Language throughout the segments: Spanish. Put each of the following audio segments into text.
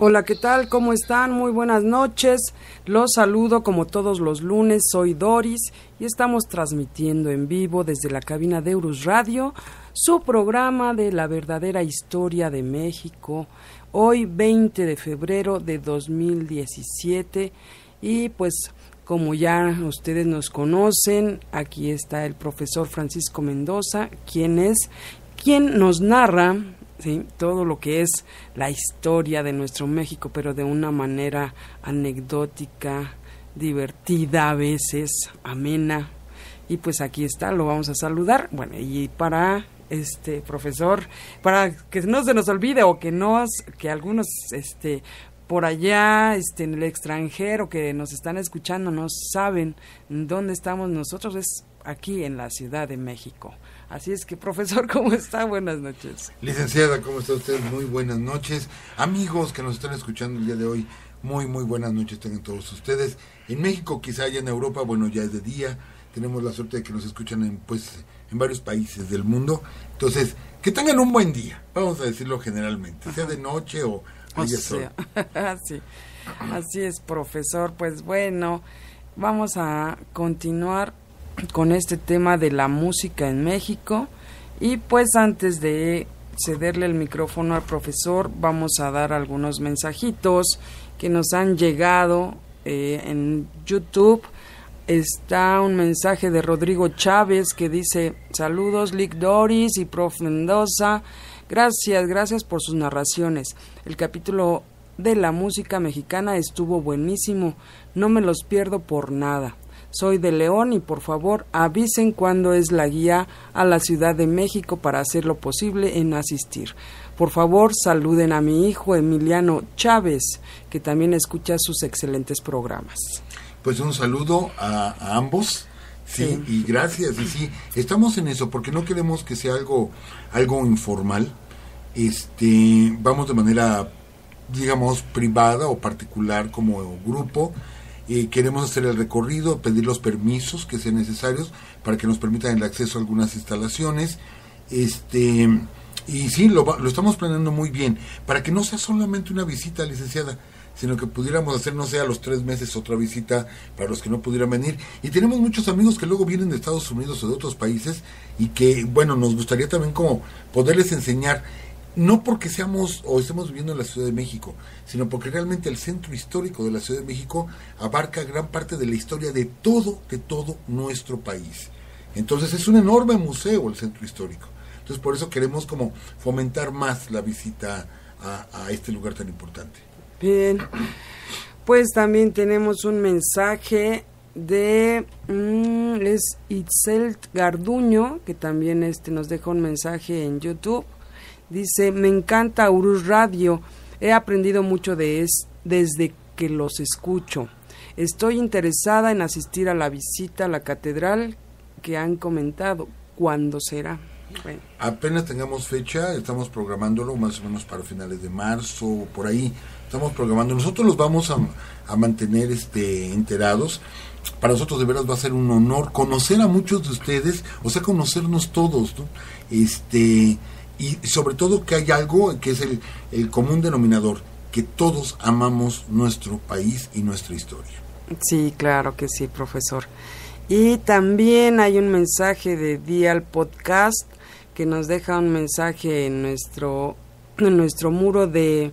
Hola, ¿qué tal? ¿Cómo están? Muy buenas noches. Los saludo como todos los lunes. Soy Doris y estamos transmitiendo en vivo desde la cabina de Eurus Radio su programa de la verdadera historia de México. Hoy 20 de febrero de 2017 y pues como ya ustedes nos conocen, aquí está el profesor Francisco Mendoza, quien es quien nos narra ¿sí? todo lo que es la historia de nuestro México, pero de una manera anecdótica, divertida a veces, amena. Y pues aquí está, lo vamos a saludar. Bueno, y para este profesor, para que no se nos olvide o que nos, que algunos este por allá este en el extranjero que nos están escuchando no saben dónde estamos nosotros es aquí en la Ciudad de México. Así es que, profesor, ¿cómo está? Buenas noches. Licenciada, ¿cómo está usted? Muy buenas noches. Amigos que nos están escuchando el día de hoy, muy, muy buenas noches tengan todos ustedes. En México, quizá ya en Europa, bueno, ya es de día. Tenemos la suerte de que nos escuchan en, pues, en varios países del mundo. Entonces, que tengan un buen día, vamos a decirlo generalmente, sea de noche o haya sol. así, así es, profesor. Pues bueno, vamos a continuar con este tema de la música en México. Y pues antes de cederle el micrófono al profesor, vamos a dar algunos mensajitos que nos han llegado eh, en YouTube. Está un mensaje de Rodrigo Chávez que dice saludos Lick Doris y Prof Mendoza. Gracias, gracias por sus narraciones. El capítulo de la música mexicana estuvo buenísimo. No me los pierdo por nada. Soy de León y por favor avisen cuándo es la guía a la Ciudad de México para hacer lo posible en asistir. Por favor saluden a mi hijo Emiliano Chávez, que también escucha sus excelentes programas. Pues un saludo a, ambos. Sí, y gracias. Y sí, estamos en eso porque no queremos que sea algo, algo informal. Este, vamos de manera, digamos, privada o particular como grupo queremos hacer el recorrido, pedir los permisos que sean necesarios para que nos permitan el acceso a algunas instalaciones. Este, y sí, lo, lo estamos planeando muy bien, para que no sea solamente una visita, licenciada, sino que pudiéramos hacer, no sé, a los tres meses otra visita para los que no pudieran venir. Y tenemos muchos amigos que luego vienen de Estados Unidos o de otros países y que, bueno, nos gustaría también como poderles enseñar no porque seamos o estemos viviendo en la Ciudad de México, sino porque realmente el centro histórico de la Ciudad de México abarca gran parte de la historia de todo, de todo nuestro país. Entonces es un enorme museo el centro histórico. Entonces por eso queremos como fomentar más la visita a, este lugar tan importante. Bien, pues también tenemos un mensaje de mm, es Itzel Garduño, que también este nos deja un mensaje en YouTube Dice, me encanta Urus Radio, he aprendido mucho de es, desde que los escucho. Estoy interesada en asistir a la visita a la catedral que han comentado. ¿Cuándo será? Apenas tengamos fecha, estamos programándolo más o menos para finales de marzo, por ahí. Estamos programando. Nosotros los vamos a, a mantener este, enterados para nosotros de veras va a ser un honor conocer a muchos de ustedes, o sea, conocernos todos, ¿no? Este, y sobre todo que hay algo que es el, el común denominador, que todos amamos nuestro país y nuestra historia. Sí, claro que sí, profesor. Y también hay un mensaje de Dial Podcast que nos deja un mensaje en nuestro, en nuestro muro de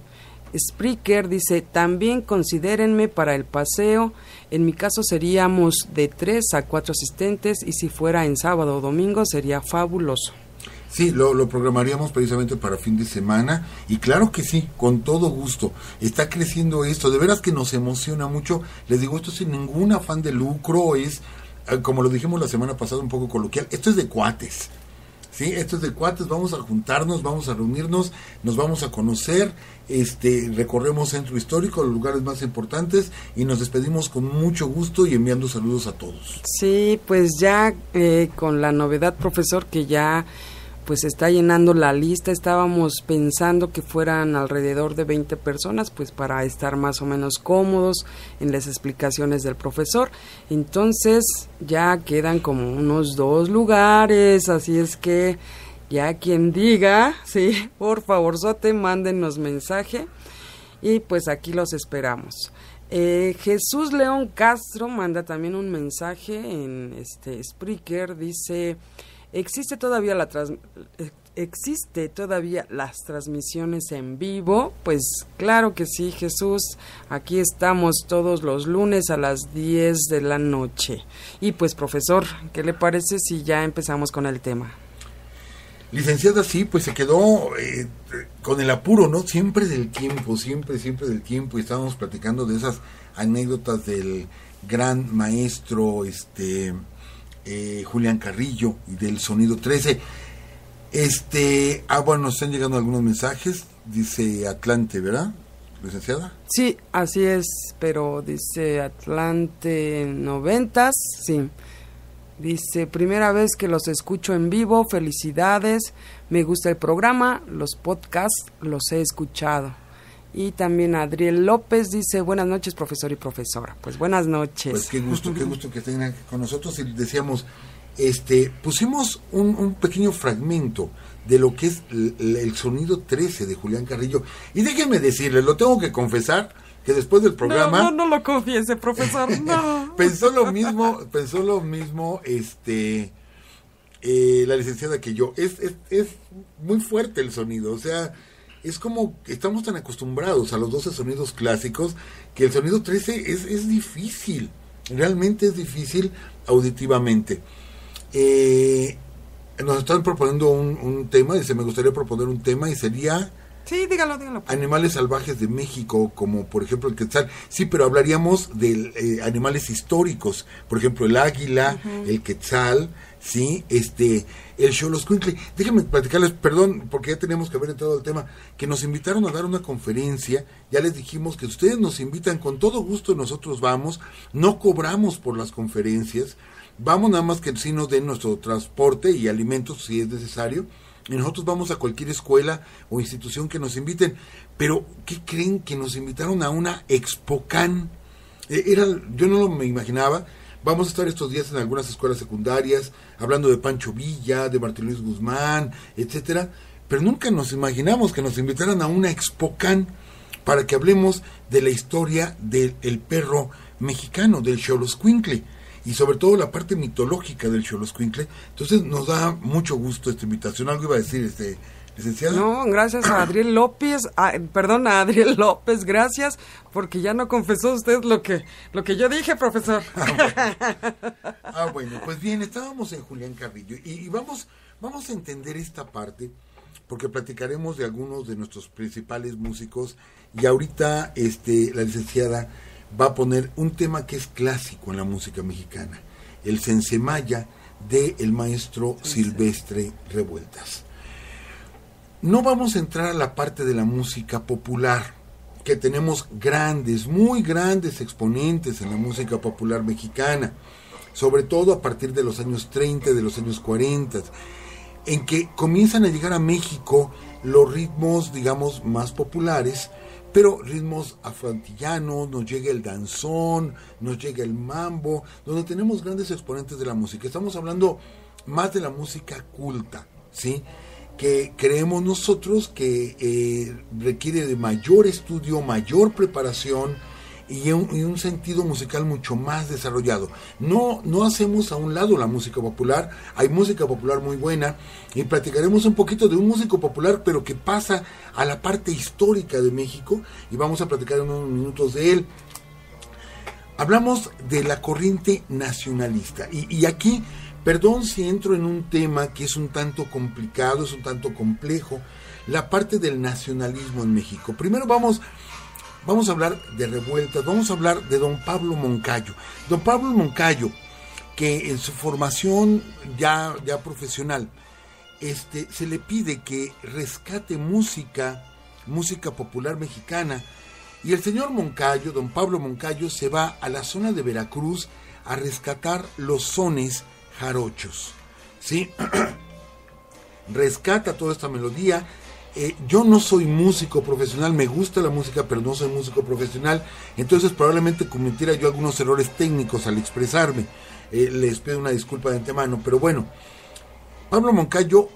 Spreaker. Dice, también considérenme para el paseo. En mi caso seríamos de tres a cuatro asistentes y si fuera en sábado o domingo sería fabuloso. Sí, lo, programaríamos precisamente para fin de semana y claro que sí, con todo gusto. Está creciendo esto, de veras que nos emociona mucho. Les digo, esto sin ningún afán de lucro, es, eh, como lo dijimos la semana pasada un poco coloquial, esto es de cuates. ¿sí? Esto es de cuates, vamos a juntarnos, vamos a reunirnos, nos vamos a conocer, este, recorremos centro histórico, los lugares más importantes y nos despedimos con mucho gusto y enviando saludos a todos. Sí, pues ya eh, con la novedad, profesor, que ya pues está llenando la lista. Estábamos pensando que fueran alrededor de 20 personas, pues para estar más o menos cómodos en las explicaciones del profesor. Entonces ya quedan como unos dos lugares, así es que ya quien diga, sí, por favor, Sote, mándenos mensaje. y pues aquí los esperamos. Eh, Jesús León Castro manda también un mensaje en este Spreaker, dice, existe todavía la existe todavía las transmisiones en vivo, pues claro que sí, Jesús, aquí estamos todos los lunes a las 10 de la noche. Y pues profesor, ¿qué le parece si ya empezamos con el tema? Licenciada, sí, pues se quedó eh, con el apuro, ¿no? Siempre del tiempo, siempre, siempre del tiempo. Y estábamos platicando de esas anécdotas del gran maestro este eh, Julián Carrillo y del sonido 13. Este, ah, bueno, están llegando algunos mensajes. Dice Atlante, ¿verdad? Licenciada. Sí, así es, pero dice Atlante noventas, sí. Dice, primera vez que los escucho en vivo, felicidades, me gusta el programa, los podcasts los he escuchado. Y también Adriel López dice, buenas noches profesor y profesora. Pues buenas noches. Pues qué gusto, qué gusto que estén aquí con nosotros. Y decíamos, este, pusimos un, pequeño fragmento de lo que es el, el, sonido 13 de Julián Carrillo. Y déjenme decirle, lo tengo que confesar, que después del programa... No, no, lo confiese, profesor, no. pensó lo mismo, pensó lo mismo, este... Eh, la licenciada que yo. Es, es, es muy fuerte el sonido, o sea, es como estamos tan acostumbrados a los 12 sonidos clásicos que el sonido 13 es, es difícil, realmente es difícil auditivamente. Eh, nos están proponiendo un, un tema, dice, me gustaría proponer un tema y sería Sí, dígalo, dígalo. Animales salvajes de México, como por ejemplo el quetzal. Sí, pero hablaríamos de eh, animales históricos, por ejemplo el águila, el quetzal, sí, este, el xoloscuincle. Déjenme platicarles, perdón, porque ya tenemos que haber entrado al tema, que nos invitaron a dar una conferencia. Ya les dijimos que ustedes nos invitan con todo gusto, nosotros vamos, no cobramos por las conferencias, vamos nada más que si nos den nuestro transporte y alimentos si es necesario y nosotros vamos a cualquier escuela o institución que nos inviten. Pero, ¿qué creen que nos invitaron a una Expocan? Eh, era, yo no lo me imaginaba. Vamos a estar estos días en algunas escuelas secundarias, hablando de Pancho Villa, de Martín Luis Guzmán, etcétera. Pero nunca nos imaginamos que nos invitaran a una Expocan para que hablemos de la historia del perro mexicano, del Xoloscuincle y sobre todo la parte mitológica del Xoloscuincle. Entonces nos da mucho gusto esta invitación. Algo iba a decir este No, gracias a Adriel López, perdón, a Adriel López, gracias, porque ya no confesó usted lo que lo que yo dije, profesor. Ah, bueno, ah, pues bien, estábamos en Julián Carrillo y, y vamos vamos a entender esta parte porque platicaremos de algunos de nuestros principales músicos y ahorita este la licenciada va a poner un tema que es clásico en la música mexicana, el Sensemaya de el maestro Silvestre Revueltas. No vamos a entrar a la parte de la música popular, que tenemos grandes, muy grandes exponentes en la música popular mexicana, sobre todo a partir de los años 30, de los años 40, en que comienzan a llegar a México los ritmos, digamos, más populares, pero ritmos afroantillanos, nos llega el danzón, nos llega el mambo, donde tenemos grandes exponentes de la música. Estamos hablando más de la música culta, ¿sí? Que creemos nosotros que eh, requiere de mayor estudio, mayor preparación, y un, sentido musical mucho más desarrollado. No, no hacemos a un lado la música popular, hay música popular muy buena y platicaremos un poquito de un músico popular pero que pasa a la parte histórica de México y vamos a platicar en unos minutos de él. Hablamos de la corriente nacionalista y, y aquí, perdón si entro en un tema que es un tanto complicado, es un tanto complejo, la parte del nacionalismo en México. Primero vamos vamos a hablar de revueltas, vamos a hablar de don Pablo Moncayo. Don Pablo Moncayo, que en su formación ya, ya profesional, este, se le pide que rescate música, música popular mexicana, y el señor Moncayo, don Pablo Moncayo, se va a la zona de Veracruz a rescatar los sones jarochos. ¿sí? Rescata toda esta melodía, eh, yo no soy músico profesional, me gusta la música, pero no soy músico profesional, entonces probablemente cometiera yo algunos errores técnicos al expresarme. Eh, les pido una disculpa de antemano, pero bueno, Pablo Moncayo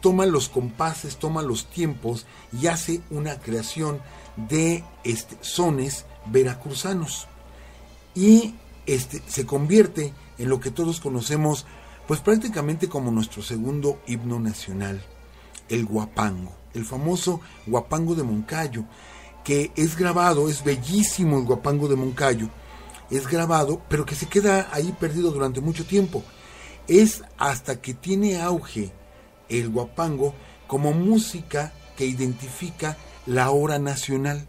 toma los compases, toma los tiempos y hace una creación de este, sones veracruzanos. Y este, se convierte en lo que todos conocemos, pues prácticamente como nuestro segundo himno nacional, el guapango, el famoso guapango de Moncayo, que es grabado, es bellísimo el guapango de Moncayo, es grabado, pero que se queda ahí perdido durante mucho tiempo. Es hasta que tiene auge el guapango como música que identifica la hora nacional.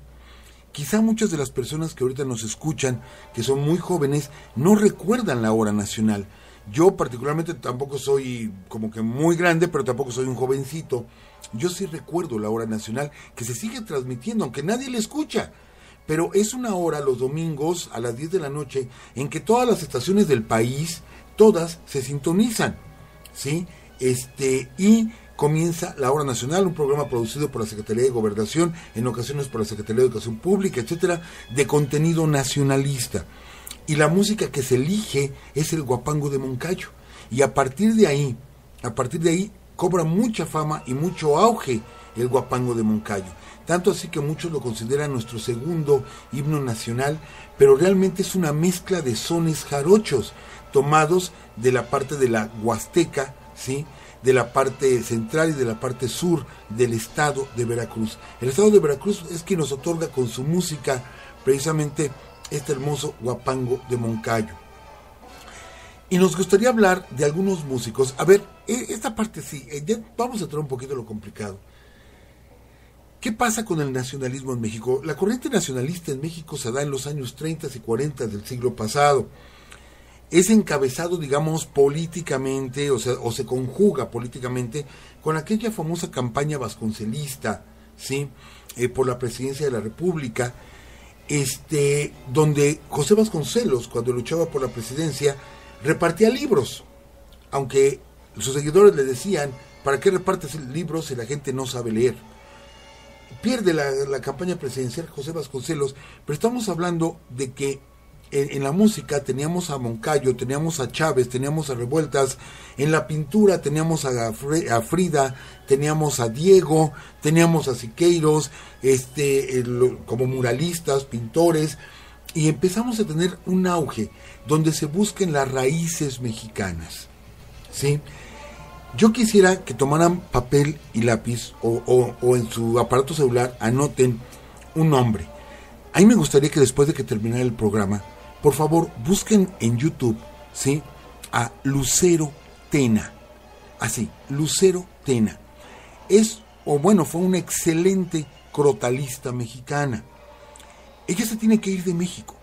Quizá muchas de las personas que ahorita nos escuchan, que son muy jóvenes, no recuerdan la hora nacional. Yo particularmente tampoco soy como que muy grande, pero tampoco soy un jovencito. Yo sí recuerdo la hora nacional que se sigue transmitiendo, aunque nadie le escucha. Pero es una hora los domingos a las 10 de la noche en que todas las estaciones del país, todas se sintonizan. ¿Sí? Este, y comienza la Hora Nacional, un programa producido por la Secretaría de Gobernación, en ocasiones por la Secretaría de Educación Pública, etcétera, de contenido nacionalista. Y la música que se elige es el guapango de Moncayo. Y a partir de ahí, a partir de ahí, cobra mucha fama y mucho auge el guapango de Moncayo. Tanto así que muchos lo consideran nuestro segundo himno nacional, pero realmente es una mezcla de sones jarochos tomados de la parte de la Huasteca, ¿sí? De la parte central y de la parte sur del estado de Veracruz. El estado de Veracruz es quien nos otorga con su música precisamente este hermoso guapango de Moncayo. Y nos gustaría hablar de algunos músicos. A ver, e, esta parte sí, eh, vamos a entrar un poquito lo complicado. ¿Qué pasa con el nacionalismo en México? La corriente nacionalista en México se da en los años 30 y 40 del siglo pasado es encabezado, digamos, políticamente, o, sea, o se conjuga políticamente con aquella famosa campaña vasconcelista, ¿sí? Eh, por la presidencia de la República, este, donde José Vasconcelos, cuando luchaba por la presidencia, repartía libros, aunque sus seguidores le decían, ¿para qué repartes libros si la gente no sabe leer? Pierde la, la campaña presidencial José Vasconcelos, pero estamos hablando de que en, la música teníamos a Moncayo, teníamos a Chávez, teníamos a Revueltas, en la pintura teníamos a, Frida, teníamos a Diego, teníamos a Siqueiros, este, como muralistas, pintores, y empezamos a tener un auge donde se busquen las raíces mexicanas. ¿sí? Yo quisiera que tomaran papel y lápiz o, o en su aparato celular anoten un nombre. A mí me gustaría que después de que terminara el programa, por favor, busquen en YouTube, ¿sí? A Lucero Tena. Así, Lucero Tena. Es, o bueno, fue una excelente crotalista mexicana. Ella se tiene que ir de México.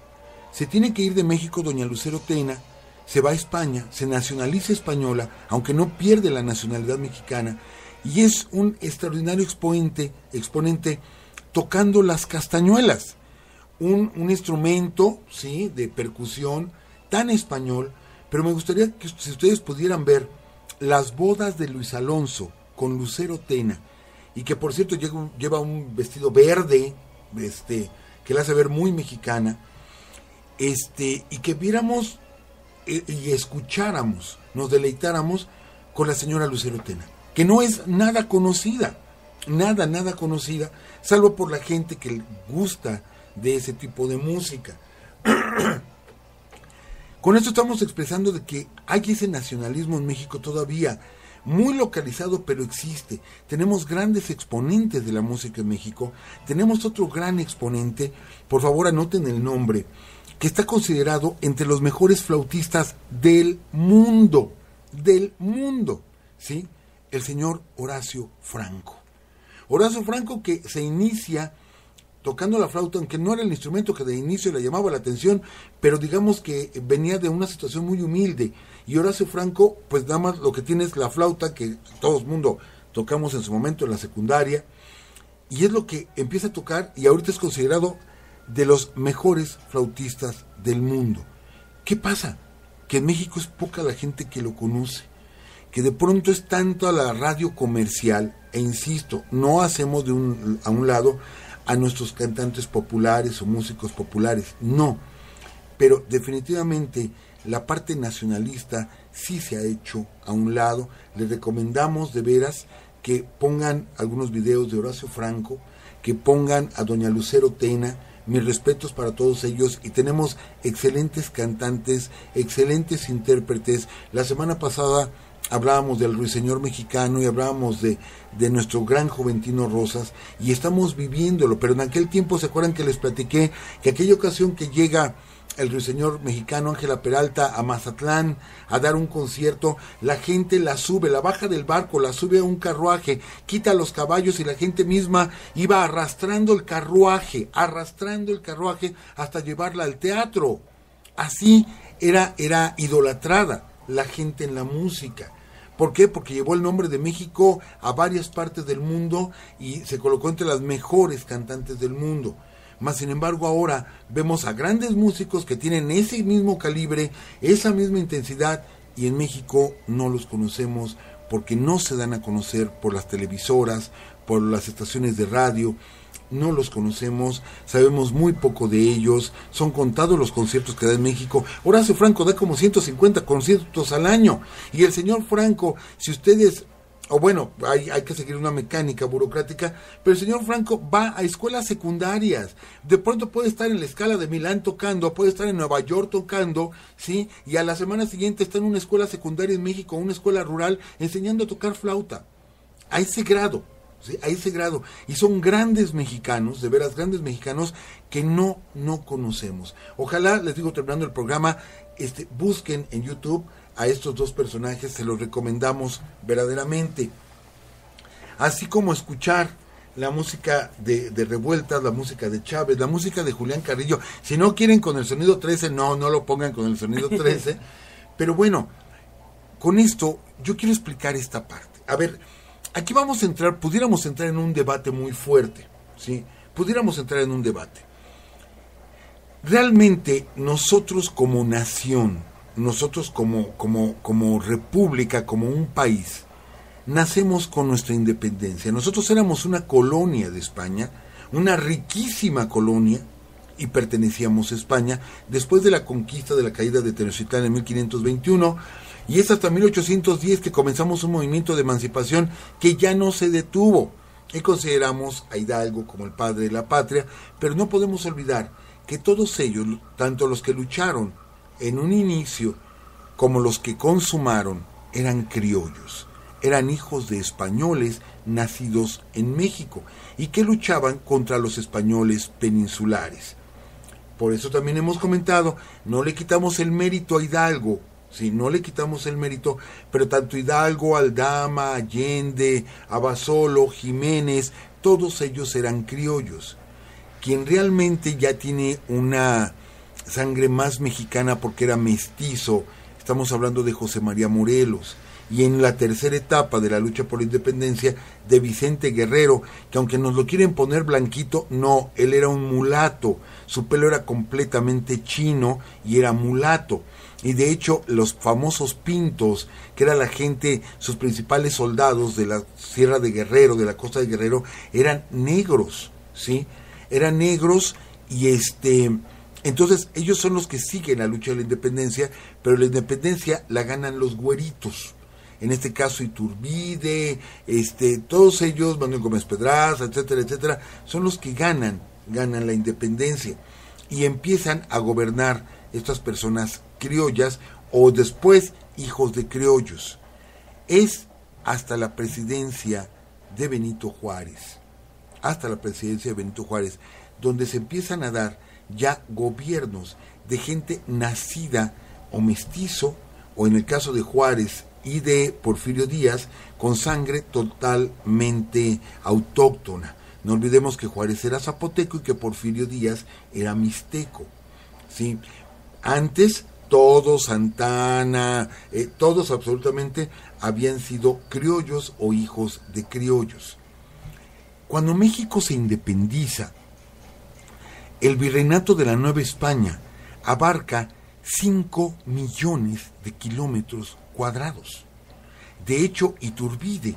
Se tiene que ir de México, doña Lucero Tena, se va a España, se nacionaliza española, aunque no pierde la nacionalidad mexicana, y es un extraordinario exponente, exponente tocando las castañuelas un, instrumento ¿sí? de percusión tan español, pero me gustaría que si ustedes pudieran ver las bodas de Luis Alonso con Lucero Tena, y que por cierto lleva un vestido verde, este, que la hace ver muy mexicana, este, y que viéramos eh, y escucháramos, nos deleitáramos con la señora Lucero Tena, que no es nada conocida, nada, nada conocida, salvo por la gente que gusta de ese tipo de música. Con esto estamos expresando de que hay ese nacionalismo en México todavía, muy localizado, pero existe. Tenemos grandes exponentes de la música en México. Tenemos otro gran exponente, por favor anoten el nombre, que está considerado entre los mejores flautistas del mundo, del mundo, ¿sí? El señor Horacio Franco. Horacio Franco que se inicia tocando la flauta, aunque no era el instrumento que de inicio le llamaba la atención, pero digamos que venía de una situación muy humilde. Y Horacio Franco, pues nada más lo que tiene es la flauta que todo el mundo tocamos en su momento en la secundaria, y es lo que empieza a tocar y ahorita es considerado de los mejores flautistas del mundo. ¿Qué pasa? Que en México es poca la gente que lo conoce, que de pronto es tanto a la radio comercial, e insisto, no hacemos de un, a un lado a nuestros cantantes populares o músicos populares, no. Pero definitivamente la parte nacionalista sí se ha hecho a un lado. Les recomendamos de veras que pongan algunos videos de Horacio Franco, que pongan a doña Lucero Tena, mis respetos para todos ellos y tenemos excelentes cantantes, excelentes intérpretes. La semana pasada hablábamos del ruiseñor mexicano y hablábamos de, de nuestro gran Juventino Rosas y estamos viviéndolo, pero en aquel tiempo se acuerdan que les platiqué que aquella ocasión que llega el ruiseñor mexicano Ángela Peralta a Mazatlán a dar un concierto, la gente la sube, la baja del barco, la sube a un carruaje, quita los caballos y la gente misma iba arrastrando el carruaje, arrastrando el carruaje hasta llevarla al teatro. Así era, era idolatrada la gente en la música. ¿Por qué? Porque llevó el nombre de México a varias partes del mundo y se colocó entre las mejores cantantes del mundo. Más sin embargo ahora vemos a grandes músicos que tienen ese mismo calibre, esa misma intensidad y en México no los conocemos porque no se dan a conocer por las televisoras, por las estaciones de radio, no los conocemos, sabemos muy poco de ellos, son contados los conciertos que da en México. Horacio Franco da como 150 conciertos al año y el señor Franco, si ustedes o bueno, hay, hay, que seguir una mecánica burocrática, pero el señor Franco va a escuelas secundarias, de pronto puede estar en la escala de Milán tocando, puede estar en Nueva York tocando, ¿sí? Y a la semana siguiente está en una escuela secundaria en México, una escuela rural, enseñando a tocar flauta, a ese grado a ese grado. Y son grandes mexicanos, de veras grandes mexicanos, que no, no conocemos. Ojalá, les digo, terminando el programa, este, busquen en YouTube a estos dos personajes, se los recomendamos verdaderamente. Así como escuchar la música de, de Revueltas, la música de Chávez, la música de Julián Carrillo. Si no quieren con el sonido 13, no, no lo pongan con el sonido 13. Pero bueno, con esto yo quiero explicar esta parte. A ver, aquí vamos a entrar, pudiéramos entrar en un debate muy fuerte, ¿sí? Pudiéramos entrar en un debate. Realmente nosotros como nación, nosotros como, como, como república, como un país, nacemos con nuestra independencia. Nosotros éramos una colonia de España, una riquísima colonia, y pertenecíamos a España después de la conquista de la caída de Tenochtitlán en 1521 y es hasta 1810 que comenzamos un movimiento de emancipación que ya no se detuvo. Y consideramos a Hidalgo como el padre de la patria, pero no podemos olvidar que todos ellos, tanto los que lucharon en un inicio como los que consumaron, eran criollos, eran hijos de españoles nacidos en México y que luchaban contra los españoles peninsulares. Por eso también hemos comentado, no le quitamos el mérito a Hidalgo si no le quitamos el mérito, pero tanto Hidalgo, Aldama, Allende, Abasolo, Jiménez, todos ellos eran criollos. Quien realmente ya tiene una sangre más mexicana porque era mestizo, estamos hablando de José María Morelos, y en la tercera etapa de la lucha por la independencia de Vicente Guerrero, que aunque nos lo quieren poner blanquito, no, él era un mulato, su pelo era completamente chino y era mulato y de hecho los famosos pintos, que era la gente, sus principales soldados de la Sierra de Guerrero, de la costa de Guerrero, eran negros, ¿sí? Eran negros y este... Entonces ellos son los que siguen la lucha de la independencia, pero la independencia la ganan los güeritos. En este caso Iturbide, este, todos ellos, Manuel Gómez Pedraza, etcétera, etcétera, son los que ganan, ganan la independencia y empiezan a gobernar estas personas criollas o después hijos de criollos. Es hasta la presidencia de Benito Juárez, hasta la presidencia de Benito Juárez, donde se empiezan a dar ya gobiernos de gente nacida o mestizo, o en el caso de Juárez y de Porfirio Díaz, con sangre totalmente autóctona. No olvidemos que Juárez era zapoteco y que Porfirio Díaz era mixteco. ¿sí? Antes todos, Santana, eh, todos absolutamente habían sido criollos o hijos de criollos. Cuando México se independiza, el virreinato de la Nueva España abarca 5 millones de kilómetros cuadrados. De hecho, Iturbide,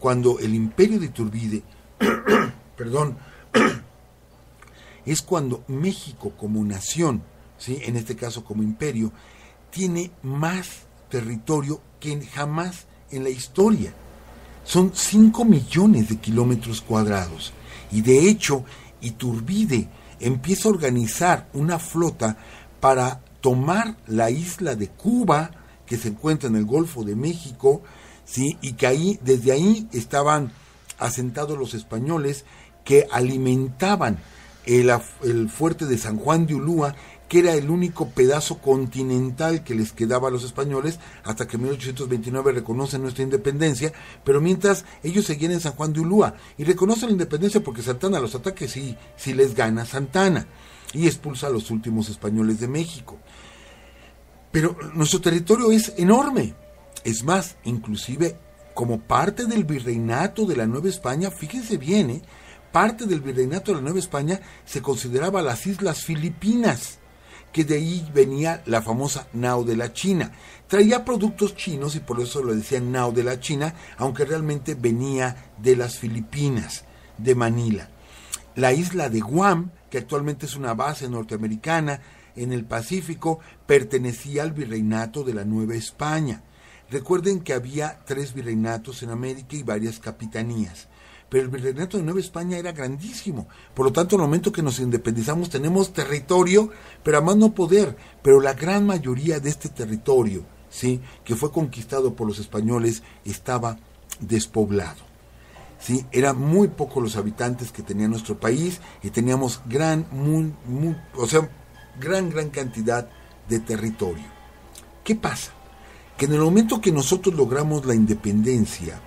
cuando el imperio de Iturbide, perdón, es cuando México como nación ¿sí? en este caso como imperio, tiene más territorio que jamás en la historia. son 5 millones de kilómetros cuadrados. Y de hecho, Iturbide empieza a organizar una flota para tomar la isla de Cuba, que se encuentra en el Golfo de México, ¿sí? y que ahí, desde ahí estaban asentados los españoles que alimentaban el, el fuerte de San Juan de Ulúa que era el único pedazo continental que les quedaba a los españoles hasta que en 1829 reconocen nuestra independencia, pero mientras ellos seguían en San Juan de Ulúa y reconocen la independencia porque Santana los ataques sí, sí les gana Santana y expulsa a los últimos españoles de México. Pero nuestro territorio es enorme. Es más, inclusive como parte del virreinato de la Nueva España, fíjense bien, ¿eh? parte del virreinato de la Nueva España se consideraba las Islas Filipinas que de ahí venía la famosa nao de la China. Traía productos chinos y por eso lo decían nao de la China, aunque realmente venía de las Filipinas, de Manila. La isla de Guam, que actualmente es una base norteamericana en el Pacífico, pertenecía al virreinato de la Nueva España. Recuerden que había tres virreinatos en América y varias capitanías pero el virreinato de Nueva España era grandísimo. Por lo tanto, en el momento que nos independizamos tenemos territorio, pero a más no poder. Pero la gran mayoría de este territorio, ¿sí? que fue conquistado por los españoles, estaba despoblado. ¿sí? Eran muy pocos los habitantes que tenía nuestro país y teníamos gran, muy, muy, o sea, gran, gran cantidad de territorio. ¿Qué pasa? Que en el momento que nosotros logramos la independencia,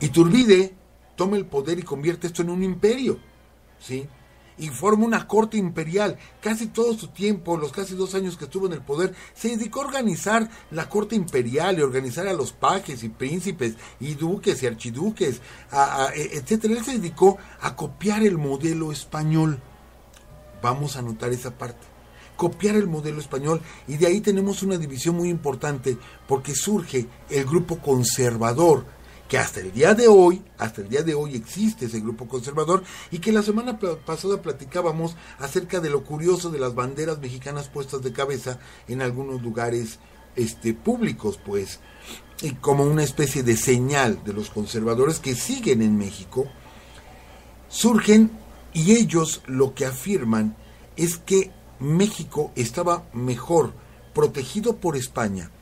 Iturbide toma el poder y convierte esto en un imperio, ¿sí? Y forma una corte imperial. Casi todo su tiempo, los casi dos años que estuvo en el poder, se dedicó a organizar la corte imperial y organizar a los pajes y príncipes y duques y archiduques, e, etcétera. Él se dedicó a copiar el modelo español. Vamos a notar esa parte copiar el modelo español y de ahí tenemos una división muy importante porque surge el grupo conservador que hasta el día de hoy, hasta el día de hoy existe ese grupo conservador y que la semana pasada platicábamos acerca de lo curioso de las banderas mexicanas puestas de cabeza en algunos lugares este públicos, pues, y como una especie de señal de los conservadores que siguen en México, surgen y ellos lo que afirman es que México estaba mejor protegido por España,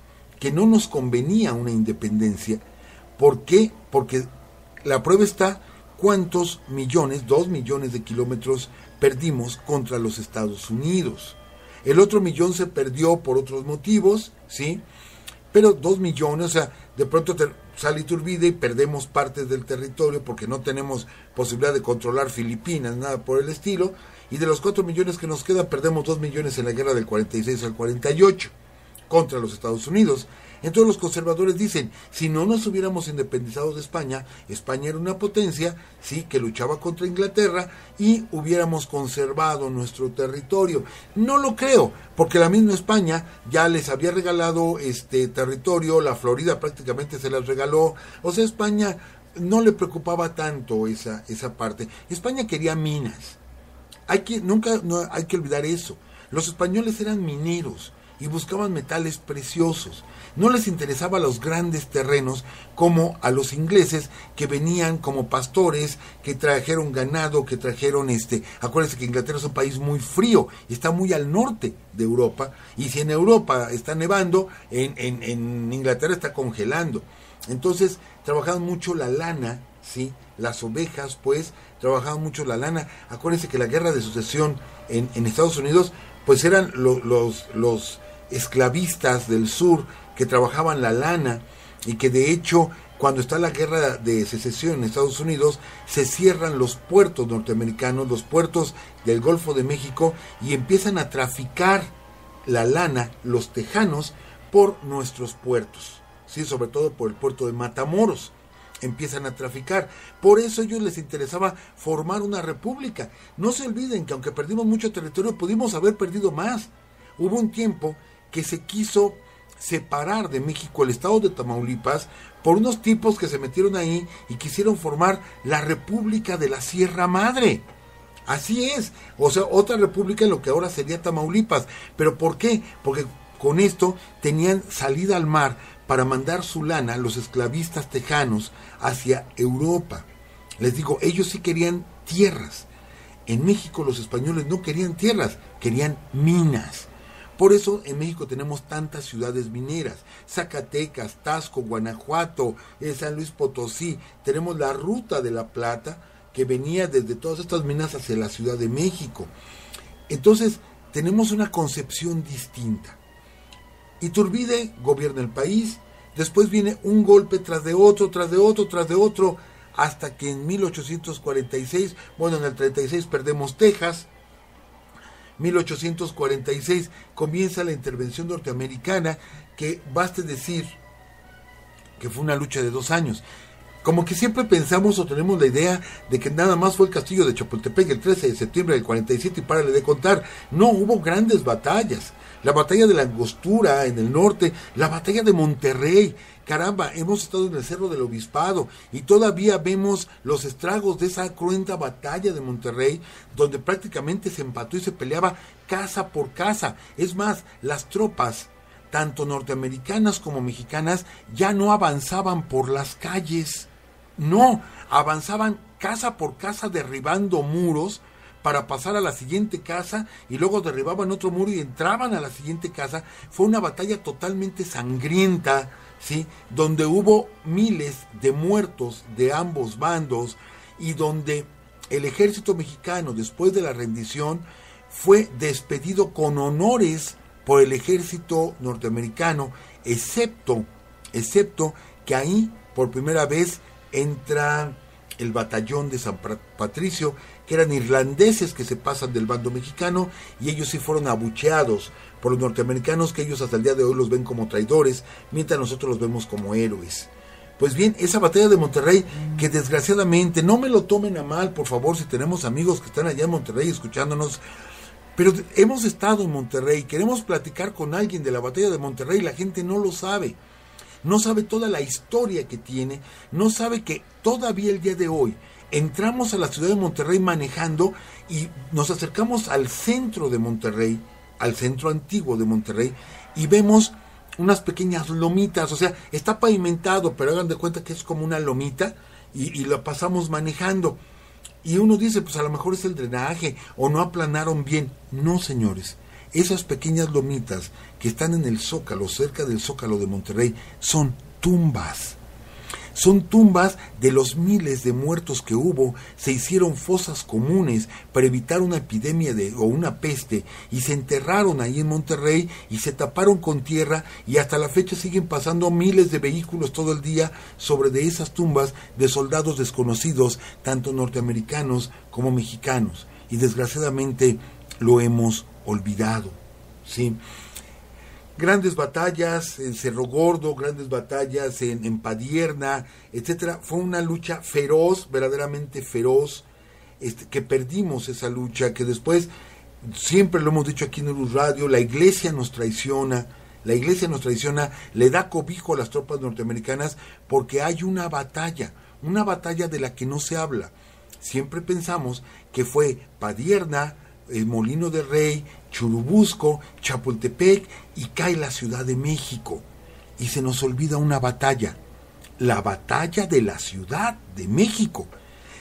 que no nos convenía una independencia, ¿Por qué? Porque la prueba está cuántos millones, dos millones de kilómetros perdimos contra los Estados Unidos. El otro millón se perdió por otros motivos, ¿sí? Pero dos millones, o sea, de pronto sale Iturbide y perdemos partes del territorio porque no tenemos posibilidad de controlar Filipinas, nada por el estilo. Y de los cuatro millones que nos quedan, perdemos dos millones en la guerra del 46 al 48 contra los Estados Unidos. Entonces los conservadores dicen, si no nos hubiéramos independizado de España, España era una potencia, sí, que luchaba contra Inglaterra y hubiéramos conservado nuestro territorio. No lo creo, porque la misma España ya les había regalado este territorio, la Florida prácticamente se las regaló, o sea, España no le preocupaba tanto esa, esa parte. España quería minas. Hay que, nunca no, hay que olvidar eso. Los españoles eran mineros y buscaban metales preciosos. No les interesaba los grandes terrenos como a los ingleses que venían como pastores, que trajeron ganado, que trajeron este... Acuérdense que Inglaterra es un país muy frío, está muy al norte de Europa, y si en Europa está nevando, en, en, en Inglaterra está congelando. Entonces, trabajaban mucho la lana, ¿sí? Las ovejas, pues, trabajaban mucho la lana. Acuérdense que la guerra de sucesión en, en Estados Unidos, pues eran los, los esclavistas del sur que trabajaban la lana y que de hecho cuando está la guerra de secesión en Estados Unidos, se cierran los puertos norteamericanos, los puertos del Golfo de México, y empiezan a traficar la lana, los tejanos, por nuestros puertos, ¿sí? sobre todo por el puerto de Matamoros. Empiezan a traficar. Por eso a ellos les interesaba formar una república. No se olviden que aunque perdimos mucho territorio, pudimos haber perdido más. Hubo un tiempo que se quiso separar de México el estado de Tamaulipas por unos tipos que se metieron ahí y quisieron formar la República de la Sierra Madre. Así es, o sea, otra república en lo que ahora sería Tamaulipas. ¿Pero por qué? Porque Con esto tenían salida al mar para mandar su lana los esclavistas tejanos hacia Europa. Les digo, ellos sí querían tierras. En México los españoles no querían tierras, querían minas. Por eso en México tenemos tantas ciudades mineras, Zacatecas, Tasco, Guanajuato, eh, San Luis Potosí, tenemos la ruta de la plata que venía desde todas estas minas hacia la Ciudad de México. Entonces tenemos una concepción distinta. Iturbide gobierna el país, después viene un golpe tras de otro, tras de otro, tras de otro, hasta que en 1846, bueno, en el 36 perdemos Texas, 1846 comienza la intervención norteamericana, que baste decir que fue una lucha de dos años. Como que siempre pensamos o tenemos la idea de que nada más fue el castillo de Chapultepec el 13 de septiembre del 47 y párale de contar. No, hubo grandes batallas. La batalla de la Angostura en el norte, la batalla de Monterrey, caramba, hemos estado en el Cerro del Obispado y todavía vemos los estragos de esa cruenta batalla de Monterrey, donde prácticamente se empató y se peleaba casa por casa. Es más, las tropas, tanto norteamericanas como mexicanas, ya no avanzaban por las calles. No, avanzaban casa por casa derribando muros para pasar a la siguiente casa y luego derribaban otro muro y entraban a la siguiente casa. Fue una batalla totalmente sangrienta ¿sí? donde hubo miles de muertos de ambos bandos y donde el ejército mexicano después de la rendición fue despedido con honores por el ejército norteamericano, excepto, excepto que ahí por primera vez entra el batallón de San Patricio, que eran irlandeses que se pasan del bando mexicano y ellos sí fueron abucheados por los norteamericanos que ellos hasta el día de hoy los ven como traidores, mientras nosotros los vemos como héroes. Pues bien, esa batalla de Monterrey, que desgraciadamente, no me lo tomen a mal, por favor, si tenemos amigos que están allá en Monterrey escuchándonos, pero hemos estado en Monterrey, queremos platicar con alguien de la batalla de Monterrey, la gente no lo sabe, no sabe toda la historia que tiene, no sabe que todavía el día de hoy entramos a la ciudad de Monterrey manejando y nos acercamos al centro de Monterrey, al centro antiguo de Monterrey y vemos unas pequeñas lomitas, o sea, está pavimentado, pero hagan de cuenta que es como una lomita y, y lo pasamos manejando. Y uno dice, pues a lo mejor es el drenaje o no aplanaron bien. No, señores, esas pequeñas lomitas que están en el zócalo, cerca del zócalo de Monterrey, son tumbas son tumbas de los miles de muertos que hubo, se hicieron fosas comunes para evitar una epidemia de, o una peste y se enterraron ahí en Monterrey y se taparon con tierra y hasta la fecha siguen pasando miles de vehículos todo el día sobre de esas tumbas de soldados desconocidos, tanto norteamericanos como mexicanos. Y desgraciadamente lo hemos olvidado. ¿sí? Grandes batallas en Cerro Gordo, grandes batallas en, Padierna, etcétera. Fue una lucha feroz, verdaderamente feroz, este, que perdimos esa lucha, que después, siempre lo hemos dicho aquí en Luz Radio, la iglesia nos traiciona, la iglesia nos traiciona, le da cobijo a las tropas norteamericanas porque hay una batalla, una batalla de la que no se habla. Siempre pensamos que fue Padierna, el Molino de Rey, Churubusco, Chapultepec y cae la Ciudad de México. Y se nos olvida una batalla, la batalla de la Ciudad de México,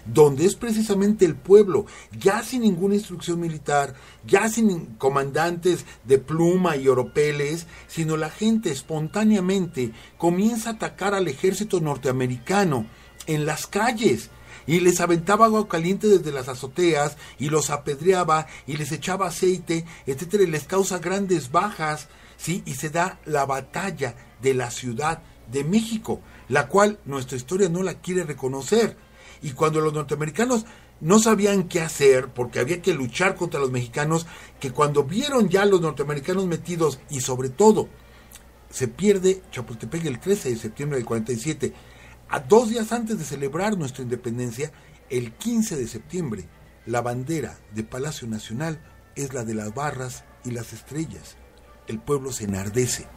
donde es precisamente el pueblo, ya sin ninguna instrucción militar, ya sin comandantes de pluma y oropeles, sino la gente espontáneamente comienza a atacar al ejército norteamericano en las calles y les aventaba agua caliente desde las azoteas y los apedreaba y les echaba aceite, etcétera, y les causa grandes bajas, ¿sí? Y se da la batalla de la Ciudad de México, la cual nuestra historia no la quiere reconocer. Y cuando los norteamericanos no sabían qué hacer porque había que luchar contra los mexicanos, que cuando vieron ya los norteamericanos metidos y sobre todo se pierde Chapultepec el 13 de septiembre del 47, a dos días antes de celebrar nuestra independencia, el 15 de septiembre, la bandera de Palacio Nacional es la de las barras y las estrellas. El pueblo se enardece.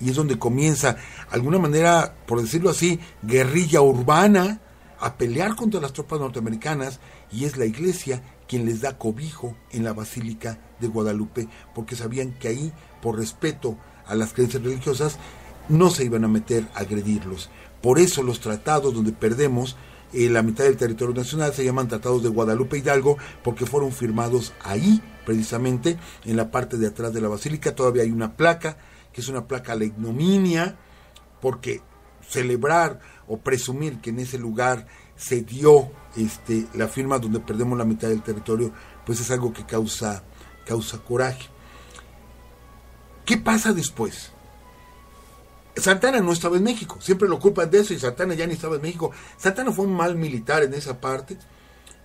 Y es donde comienza, alguna manera, por decirlo así, guerrilla urbana a pelear contra las tropas norteamericanas y es la iglesia quien les da cobijo en la Basílica de Guadalupe porque sabían que ahí, por respeto a las creencias religiosas, no se iban a meter a agredirlos. Por eso los tratados donde perdemos eh, la mitad del territorio nacional se llaman tratados de Guadalupe Hidalgo porque fueron firmados ahí, precisamente en la parte de atrás de la basílica. Todavía hay una placa, que es una placa a la ignominia, porque celebrar o presumir que en ese lugar se dio este, la firma donde perdemos la mitad del territorio, pues es algo que causa, causa coraje. ¿Qué pasa después? Santana no estaba en México, siempre lo culpan de eso y Santana ya ni estaba en México. Santana fue un mal militar en esa parte.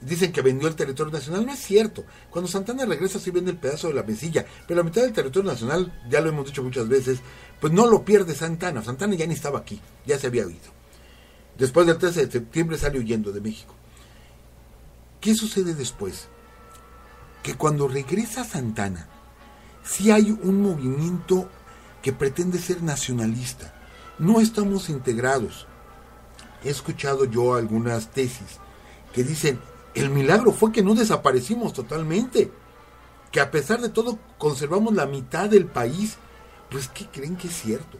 Dicen que vendió el territorio nacional, no es cierto. Cuando Santana regresa sí vende el pedazo de la mesilla, pero la mitad del territorio nacional, ya lo hemos dicho muchas veces, pues no lo pierde Santana. Santana ya ni estaba aquí, ya se había ido. Después del 13 de septiembre sale huyendo de México. ¿Qué sucede después? Que cuando regresa Santana, si hay un movimiento que pretende ser nacionalista. No estamos integrados. He escuchado yo algunas tesis que dicen, el milagro fue que no desaparecimos totalmente, que a pesar de todo conservamos la mitad del país. Pues, ¿qué creen que es cierto?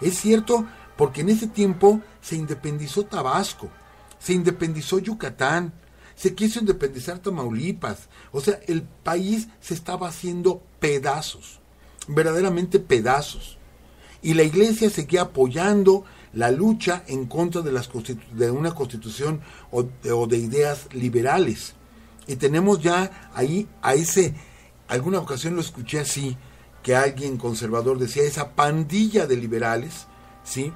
Es cierto porque en ese tiempo se independizó Tabasco, se independizó Yucatán, se quiso independizar Tamaulipas. O sea, el país se estaba haciendo pedazos, verdaderamente pedazos. Y la iglesia seguía apoyando la lucha en contra de, las de una constitución o de, ideas liberales. Y tenemos ya ahí a ese, alguna ocasión lo escuché así, que alguien conservador decía, esa pandilla de liberales, ¿sí?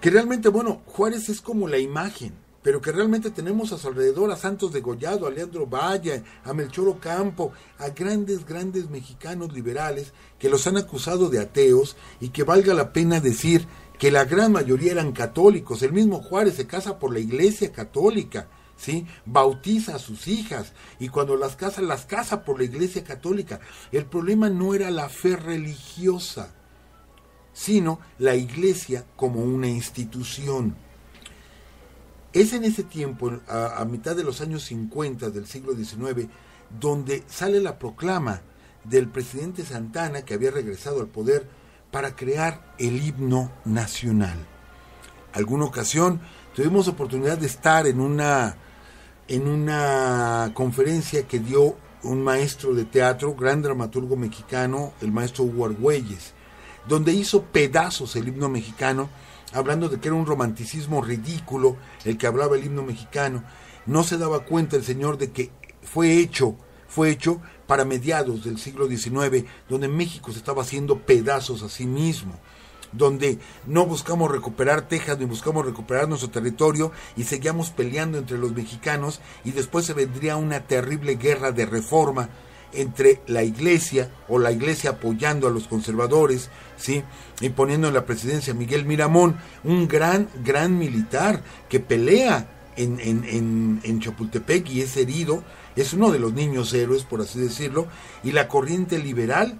que realmente, bueno, Juárez es como la imagen, pero que realmente tenemos a su alrededor a Santos de Gollado, a Leandro Valle, a Melchor Ocampo, a grandes, grandes mexicanos liberales que los han acusado de ateos y que valga la pena decir que la gran mayoría eran católicos. El mismo Juárez se casa por la iglesia católica. ¿Sí? Bautiza a sus hijas y cuando las casa, las casa por la iglesia católica. El problema no era la fe religiosa, sino la iglesia como una institución. Es en ese tiempo, a, mitad de los años 50 del siglo XIX, donde sale la proclama del presidente Santana, que había regresado al poder, para crear el himno nacional. Alguna ocasión tuvimos oportunidad de estar en una, en una conferencia que dio un maestro de teatro, gran dramaturgo mexicano, el maestro Hugo Argüelles donde hizo pedazos el himno mexicano, hablando de que era un romanticismo ridículo el que hablaba el himno mexicano. No se daba cuenta el señor de que fue hecho, fue hecho para mediados del siglo XIX, donde México se estaba haciendo pedazos a sí mismo donde no buscamos recuperar Texas ni buscamos recuperar nuestro territorio y seguíamos peleando entre los mexicanos y después se vendría una terrible guerra de reforma entre la iglesia o la iglesia apoyando a los conservadores, ¿sí? y poniendo en la presidencia a Miguel Miramón, un gran, gran militar que pelea en, en, en, Chapultepec y es herido, es uno de los niños héroes, por así decirlo, y la corriente liberal,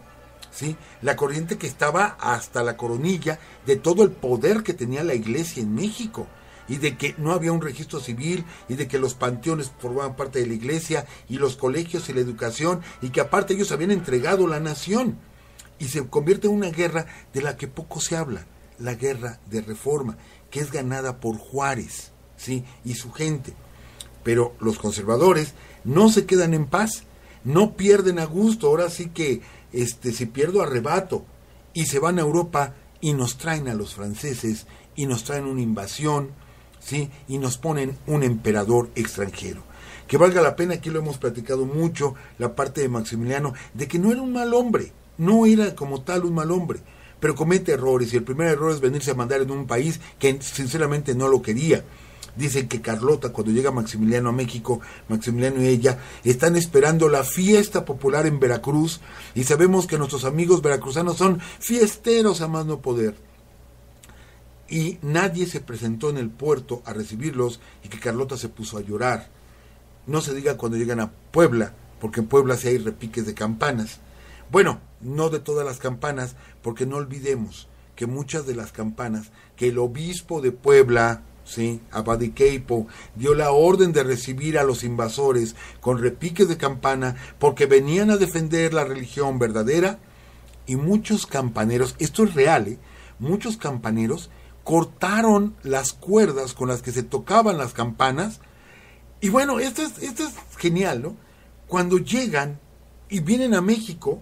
¿sí? la corriente que estaba hasta la coronilla de todo el poder que tenía la iglesia en México y de que no había un registro civil y de que los panteones formaban parte de la iglesia y los colegios y la educación y que aparte ellos habían entregado la nación y se convierte en una guerra de la que poco se habla, la guerra de reforma, que es ganada por Juárez, ¿sí? y su gente. Pero los conservadores no se quedan en paz, no pierden a gusto, ahora sí que este si pierdo arrebato y se van a Europa y nos traen a los franceses y nos traen una invasión, ¿sí? y nos ponen un emperador extranjero. Que valga la pena, aquí lo hemos platicado mucho, la parte de Maximiliano, de que no era un mal hombre, no era como tal un mal hombre, pero comete errores y el primer error es venirse a mandar en un país que sinceramente no lo quería. Dicen que Carlota, cuando llega Maximiliano a México, Maximiliano y ella están esperando la fiesta popular en Veracruz y sabemos que nuestros amigos veracruzanos son fiesteros a más no poder. Y nadie se presentó en el puerto a recibirlos y que Carlota se puso a llorar. No se diga cuando llegan a Puebla, porque en Puebla sí hay repiques de campanas. Bueno, no de todas las campanas, porque no olvidemos que muchas de las campanas que el obispo de Puebla, sí, Abadiqueipo, dio la orden de recibir a los invasores con repiques de campana porque venían a defender la religión verdadera, y muchos campaneros, esto es real, ¿eh? muchos campaneros cortaron las cuerdas con las que se tocaban las campanas. Y bueno, esto es, esto es genial, ¿no? Cuando llegan y vienen a México,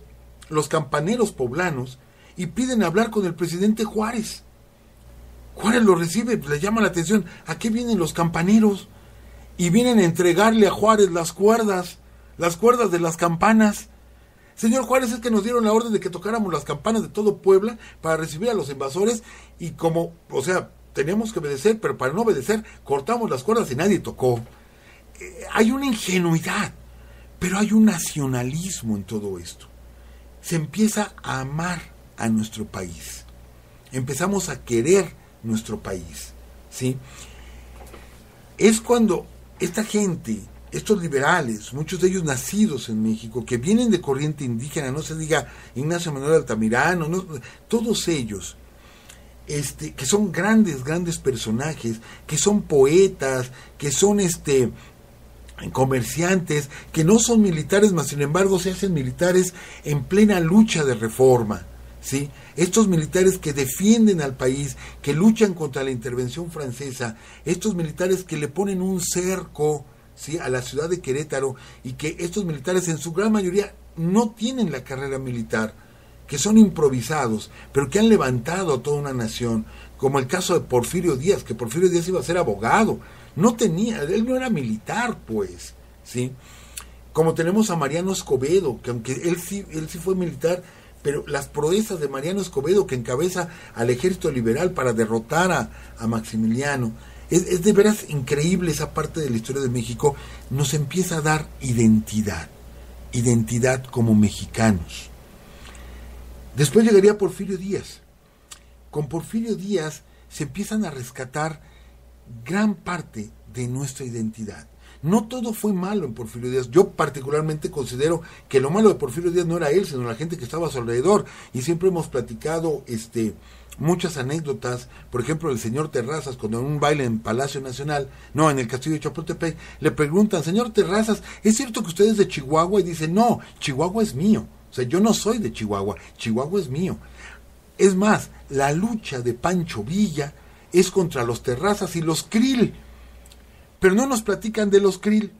los campaneros poblanos, y piden hablar con el presidente Juárez. Juárez lo recibe, le llama la atención, ¿a qué vienen los campaneros? Y vienen a entregarle a Juárez las cuerdas, las cuerdas de las campanas. Señor Juárez, es que nos dieron la orden de que tocáramos las campanas de todo Puebla para recibir a los invasores y como, o sea, teníamos que obedecer, pero para no obedecer cortamos las cuerdas y nadie tocó. Eh, hay una ingenuidad, pero hay un nacionalismo en todo esto. Se empieza a amar a nuestro país. Empezamos a querer nuestro país, ¿sí? Es cuando esta gente, estos liberales, muchos de ellos nacidos en México, que vienen de corriente indígena, no se diga Ignacio Manuel Altamirano, no, todos ellos, este, que son grandes, grandes personajes, que son poetas, que son este comerciantes, que no son militares, mas sin embargo se hacen militares en plena lucha de reforma. ¿sí? Estos militares que defienden al país, que luchan contra la intervención francesa, estos militares que le ponen un cerco ¿sí? a la ciudad de Querétaro y que estos militares en su gran mayoría no tienen la carrera militar, que son improvisados, pero que han levantado a toda una nación, como el caso de Porfirio Díaz, que Porfirio Díaz iba a ser abogado, no tenía, él no era militar, pues, ¿sí? Como tenemos a Mariano Escobedo, que aunque él sí, él sí fue militar, pero las proezas de Mariano Escobedo que encabeza al ejército liberal para derrotar a, Maximiliano, es, de veras increíble esa parte de la historia de México, nos empieza a dar identidad, identidad como mexicanos. Después llegaría Porfirio Díaz. Con Porfirio Díaz se empiezan a rescatar gran parte de nuestra identidad. No todo fue malo en Porfirio Díaz. Yo particularmente considero que lo malo de Porfirio Díaz no era él, sino la gente que estaba a su alrededor. Y siempre hemos platicado este, muchas anécdotas. Por ejemplo, el señor Terrazas, cuando en un baile en Palacio Nacional, no, en el castillo de Chapultepec, le preguntan, señor Terrazas, ¿es cierto que usted es de Chihuahua? Y dice, no, Chihuahua es mío. O sea, yo no soy de Chihuahua, Chihuahua es mío. Es más, la lucha de Pancho Villa es contra los Terrazas y los Krill pero no nos platican de los krill.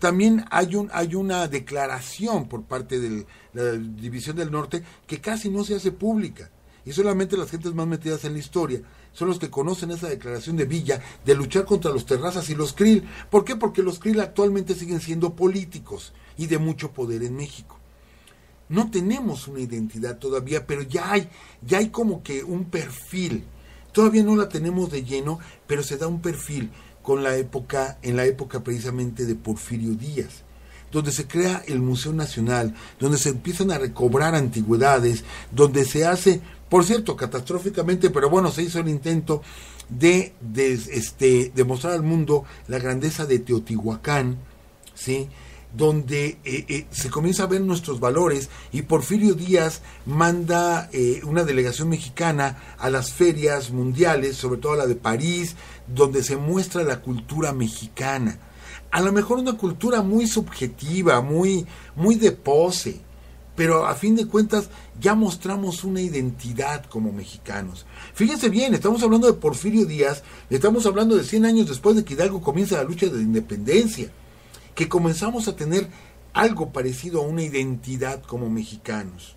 También hay, un, hay una declaración por parte de la División del Norte que casi no se hace pública. Y solamente las gentes más metidas en la historia son los que conocen esa declaración de Villa de luchar contra los terrazas y los krill. ¿Por qué? Porque los krill actualmente siguen siendo políticos y de mucho poder en México. No tenemos una identidad todavía, pero ya hay, ya hay como que un perfil. Todavía no la tenemos de lleno, pero se da un perfil con la época, en la época precisamente de Porfirio Díaz, donde se crea el Museo Nacional, donde se empiezan a recobrar antigüedades, donde se hace, por cierto, catastróficamente, pero bueno, se hizo el intento de, de este, demostrar al mundo la grandeza de Teotihuacán, ¿sí? Donde eh, eh, se comienza a ver nuestros valores y Porfirio Díaz manda eh, una delegación mexicana a las ferias mundiales, sobre todo a la de París, donde se muestra la cultura mexicana. A lo mejor una cultura muy subjetiva, muy, muy de pose, pero a fin de cuentas ya mostramos una identidad como mexicanos. Fíjense bien, estamos hablando de Porfirio Díaz, estamos hablando de 100 años después de que Hidalgo comienza la lucha de independencia que comenzamos a tener algo parecido a una identidad como mexicanos.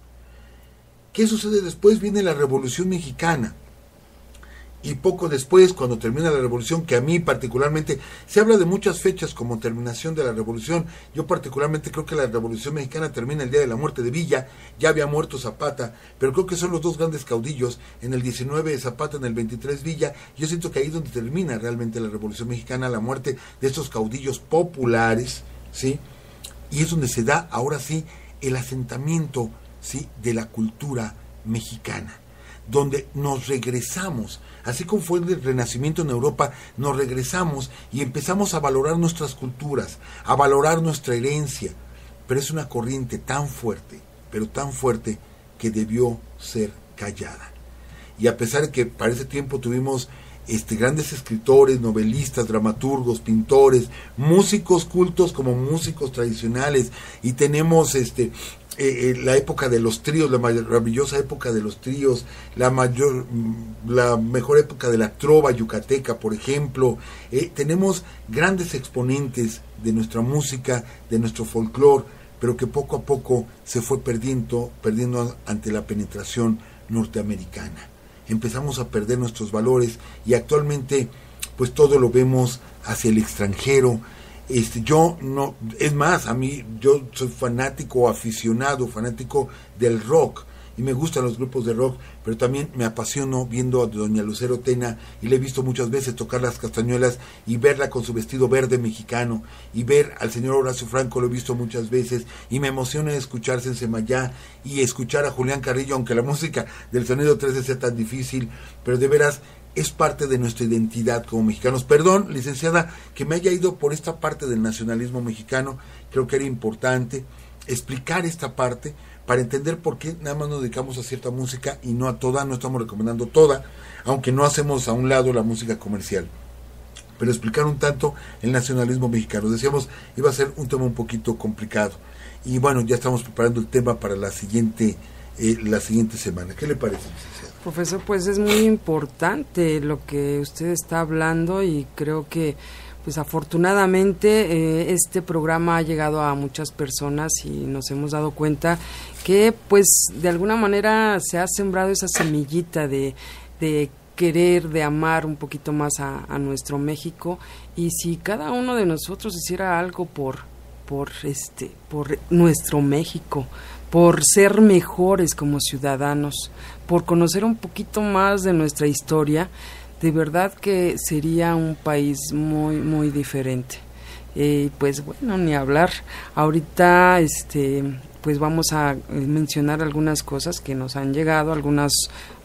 ¿Qué sucede después? Viene la Revolución Mexicana. Y poco después, cuando termina la revolución, que a mí particularmente, se habla de muchas fechas como terminación de la revolución, yo particularmente creo que la revolución mexicana termina el día de la muerte de Villa, ya había muerto Zapata, pero creo que son los dos grandes caudillos, en el 19 Zapata, en el 23 Villa, yo siento que ahí es donde termina realmente la revolución mexicana, la muerte de estos caudillos populares, ¿sí? Y es donde se da ahora sí el asentamiento, ¿sí? De la cultura mexicana donde nos regresamos, así como fue el renacimiento en Europa, nos regresamos y empezamos a valorar nuestras culturas, a valorar nuestra herencia, pero es una corriente tan fuerte, pero tan fuerte que debió ser callada. Y a pesar de que para ese tiempo tuvimos este, grandes escritores, novelistas, dramaturgos, pintores, músicos cultos como músicos tradicionales, y tenemos este, eh, la época de los tríos, la maravillosa época de los tríos, la mayor, mm, la mejor época de la trova yucateca, por ejemplo. tenemos grandes exponentes de nuestra música, de nuestro folclore, pero que poco a poco se fue perdiendo, perdiendo ante la penetración norteamericana. Empezamos a perder nuestros valores y actualmente pues todo lo vemos hacia el extranjero. Este, yo no, es más, a mí yo soy fanático, aficionado, fanático del rock y me gustan los grupos de rock, pero también me apasiono viendo a doña Lucero Tena y le he visto muchas veces tocar las castañuelas y verla con su vestido verde mexicano y ver al señor Horacio Franco lo he visto muchas veces y me emociona escucharse en Semayá y escuchar a Julián Carrillo, aunque la música del sonido 13 sea tan difícil, pero de veras es parte de nuestra identidad como mexicanos. Perdón, licenciada, que me haya ido por esta parte del nacionalismo mexicano, creo que era importante explicar esta parte para entender por qué nada más nos dedicamos a cierta música y no a toda, no estamos recomendando toda, aunque no hacemos a un lado la música comercial. Pero explicar un tanto el nacionalismo mexicano. Decíamos, iba a ser un tema un poquito complicado. Y bueno, ya estamos preparando el tema para la siguiente, eh, la siguiente semana. ¿Qué le parece, Profesor, pues es muy importante lo que usted está hablando y creo que pues afortunadamente eh, este programa ha llegado a muchas personas y nos hemos dado cuenta que pues de alguna manera se ha sembrado esa semillita de, de querer, de amar un poquito más a, a, nuestro México. Y si cada uno de nosotros hiciera algo por, por, este, por nuestro México, por ser mejores como ciudadanos, por conocer un poquito más de nuestra historia, de verdad que sería un país muy, muy diferente. Eh, pues bueno, ni hablar. Ahorita, este, pues vamos a mencionar algunas cosas que nos han llegado, algunas,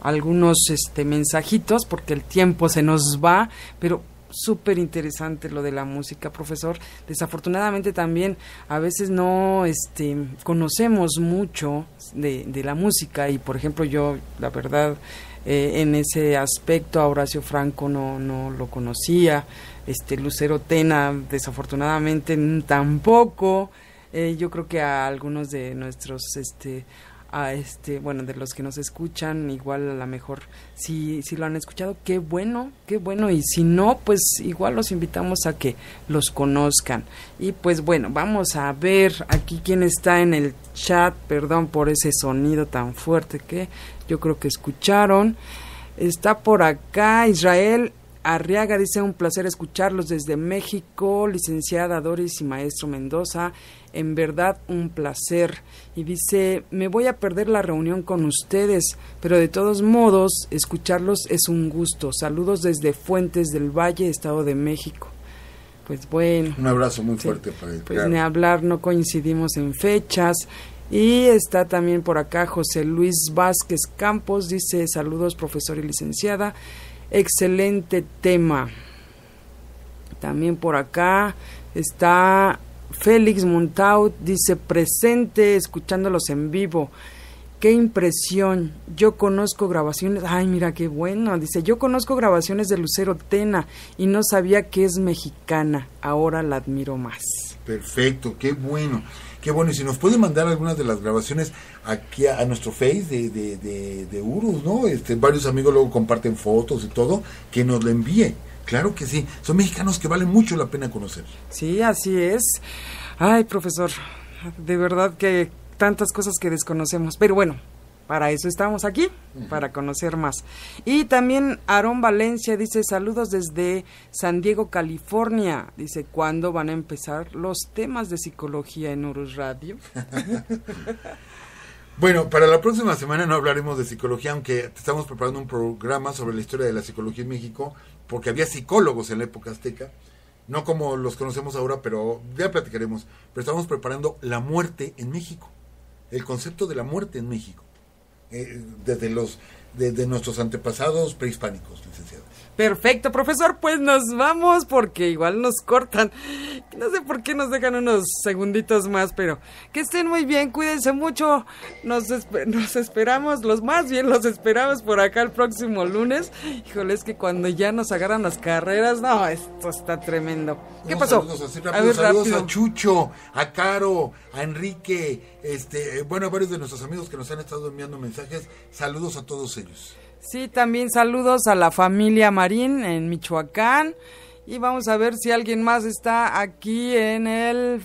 algunos, este, mensajitos, porque el tiempo se nos va, pero súper interesante lo de la música, profesor. Desafortunadamente también a veces no este, conocemos mucho de, la música y, por ejemplo, yo, la verdad, eh, en ese aspecto a Horacio Franco no, no lo conocía, este Lucero Tena desafortunadamente tampoco, eh, yo creo que a algunos de nuestros este a este bueno de los que nos escuchan igual a lo mejor si si lo han escuchado qué bueno qué bueno y si no pues igual los invitamos a que los conozcan y pues bueno vamos a ver aquí quién está en el chat perdón por ese sonido tan fuerte que yo creo que escucharon. Está por acá Israel Arriaga, dice un placer escucharlos desde México, licenciada Doris y maestro Mendoza, en verdad un placer. Y dice, me voy a perder la reunión con ustedes, pero de todos modos, escucharlos es un gusto. Saludos desde Fuentes del Valle, Estado de México. Pues bueno. Un abrazo muy fuerte para él. Pues ni hablar, no coincidimos en fechas. Y está también por acá José Luis Vázquez Campos, dice saludos profesor y licenciada, excelente tema. También por acá está Félix Montaut, dice presente, escuchándolos en vivo. Qué impresión. Yo conozco grabaciones. Ay, mira qué bueno. Dice, yo conozco grabaciones de Lucero Tena y no sabía que es mexicana. Ahora la admiro más. Perfecto, qué bueno. Qué bueno, y si nos puede mandar algunas de las grabaciones aquí a, nuestro Face de, de, de, Urus, ¿no? Este, varios amigos luego comparten fotos y todo, que nos lo envíe. Claro que sí, son mexicanos que valen mucho la pena conocer. Sí, así es. Ay, profesor, de verdad que tantas cosas que desconocemos. Pero bueno, para eso estamos aquí, para conocer más. Y también Aarón Valencia dice saludos desde San Diego, California. Dice, ¿cuándo van a empezar los temas de psicología en Urus Radio? bueno, para la próxima semana no hablaremos de psicología, aunque estamos preparando un programa sobre la historia de la psicología en México, porque había psicólogos en la época azteca. No como los conocemos ahora, pero ya platicaremos. Pero estamos preparando la muerte en México. El concepto de la muerte en México. Eh, desde los de nuestros antepasados prehispánicos, licenciado. Perfecto, profesor, pues nos vamos porque igual nos cortan. No sé por qué nos dejan unos segunditos más, pero que estén muy bien, cuídense mucho. Nos, nos esperamos, los más bien los esperamos por acá el próximo lunes. Híjole, es que cuando ya nos agarran las carreras, no, esto está tremendo. ¿Qué pasó? Saludos, a, saludos a Chucho, a Caro, a Enrique, este, bueno, varios de nuestros amigos que nos han estado enviando mensajes. Saludos a todos ellos. Sí, también saludos a la familia Marín en Michoacán. Y vamos a ver si alguien más está aquí en el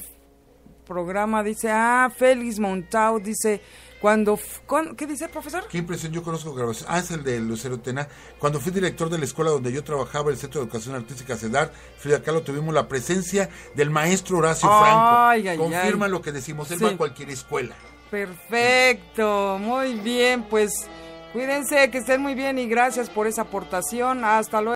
programa. Dice, ah, Félix Montau, dice, cuando... ¿Qué dice, profesor? Qué impresión, yo conozco grabación. Ah, es el de Lucero Tena. Cuando fui director de la escuela donde yo trabajaba, el Centro de Educación Artística CEDAR, Frida Kahlo, tuvimos la presencia del maestro Horacio Franco. Confirma lo que decimos, él va a cualquier escuela. Perfecto, muy bien, pues... Cuídense, que estén muy bien y gracias por esa aportación. Hasta luego.